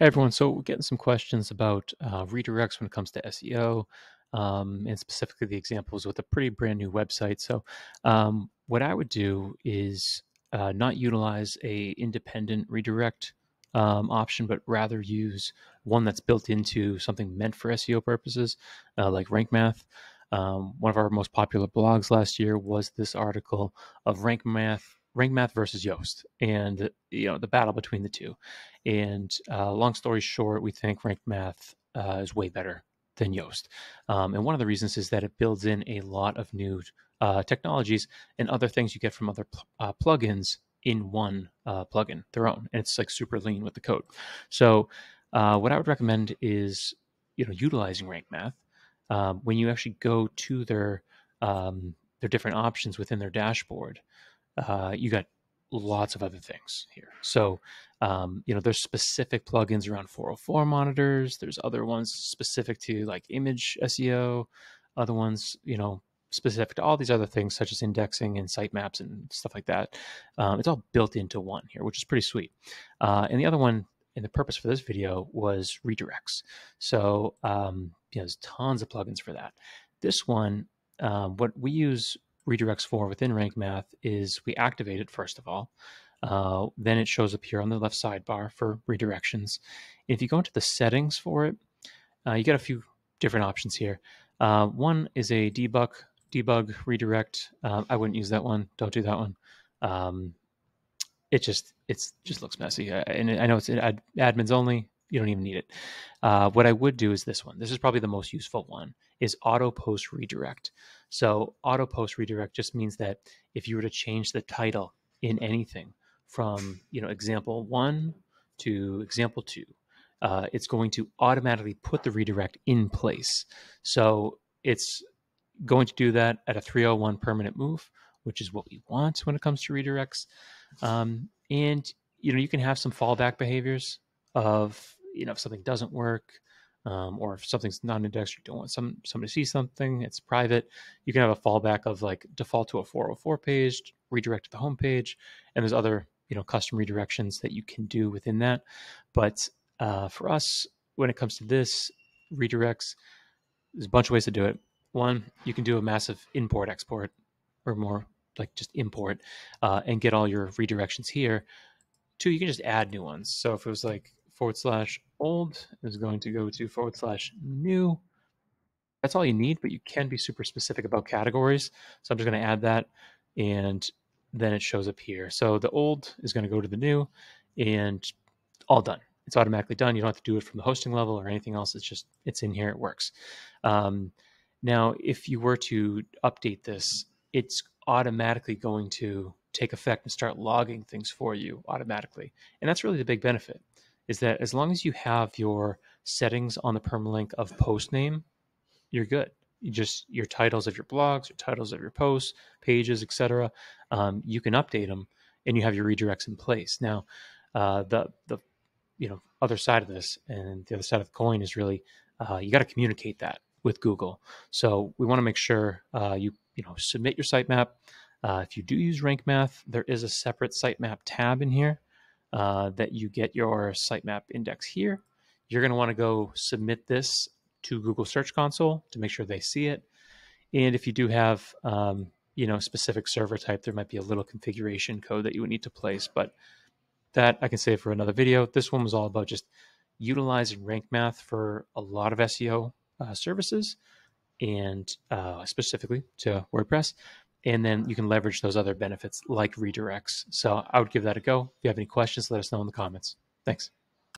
Everyone, so we're getting some questions about uh, redirects when it comes to SEO, um, and specifically the examples with a pretty brand new website. So, um, what I would do is uh, not utilize a independent redirect um, option, but rather use one that's built into something meant for SEO purposes, uh, like Rank Math. Um, one of our most popular blogs last year was this article of Rank Math Rank Math versus Yoast, and you know the battle between the two. And uh, long story short, we think Rank Math uh, is way better than Yoast. Um, and one of the reasons is that it builds in a lot of new uh, technologies and other things you get from other pl- uh, plugins in one uh, plugin, their own, and it's like super lean with the code. So, uh, what I would recommend is you know utilizing Rank Math um, when you actually go to their um, their different options within their dashboard uh, you got lots of other things here. So, um, you know, there's specific plugins around 404 monitors. There's other ones specific to like image SEO, other ones, you know, specific to all these other things such as indexing and sitemaps and stuff like that. Um, it's all built into one here, which is pretty sweet. Uh, and the other one, and the purpose for this video was redirects. So, um, you know, there's tons of plugins for that. This one, um, what we use redirects for within rank math is we activate it first of all. Uh, then it shows up here on the left sidebar for redirections. If you go into the settings for it, uh, you get a few different options here. Uh, one is a debug debug redirect. Um, I wouldn't use that one. Don't do that one. Um, it just it's just looks messy, and I know it's ad, admins only. You don't even need it. Uh, what I would do is this one. This is probably the most useful one. Is auto post redirect. So auto post redirect just means that if you were to change the title in anything from you know example one to example two, uh, it's going to automatically put the redirect in place. So it's going to do that at a 301 permanent move, which is what we want when it comes to redirects. Um, and you know you can have some fallback behaviors of you know if something doesn't work um, or if something's not indexed, you don't want some somebody to see something, it's private. You can have a fallback of like default to a 404 page, redirect to the home page, and there's other you know custom redirections that you can do within that. But uh, for us, when it comes to this redirects, there's a bunch of ways to do it. One, you can do a massive import export, or more like just import, uh, and get all your redirections here. Two, you can just add new ones. So if it was like forward slash old is going to go to forward slash new. That's all you need, but you can be super specific about categories. So I'm just going to add that and then it shows up here. So the old is going to go to the new and all done. It's automatically done. You don't have to do it from the hosting level or anything else. It's just, it's in here. It works. Um, now, if you were to update this, it's automatically going to take effect and start logging things for you automatically. And that's really the big benefit is that as long as you have your settings on the permalink of post name, you're good. You just your titles of your blogs, your titles of your posts, pages, etc. Um, you can update them, and you have your redirects in place. Now, uh, the the you know other side of this and the other side of the coin is really uh, you got to communicate that with Google. So we want to make sure uh, you you know submit your sitemap. Uh, if you do use Rank Math, there is a separate sitemap tab in here uh, that you get your sitemap index here. You're going to want to go submit this to Google Search Console to make sure they see it. And if you do have, um, you know, specific server type, there might be a little configuration code that you would need to place. But that I can save for another video. This one was all about just utilizing rank math for a lot of SEO uh, services and uh, specifically to WordPress and then you can leverage those other benefits like redirects. So I would give that a go. If you have any questions, let us know in the comments. Thanks.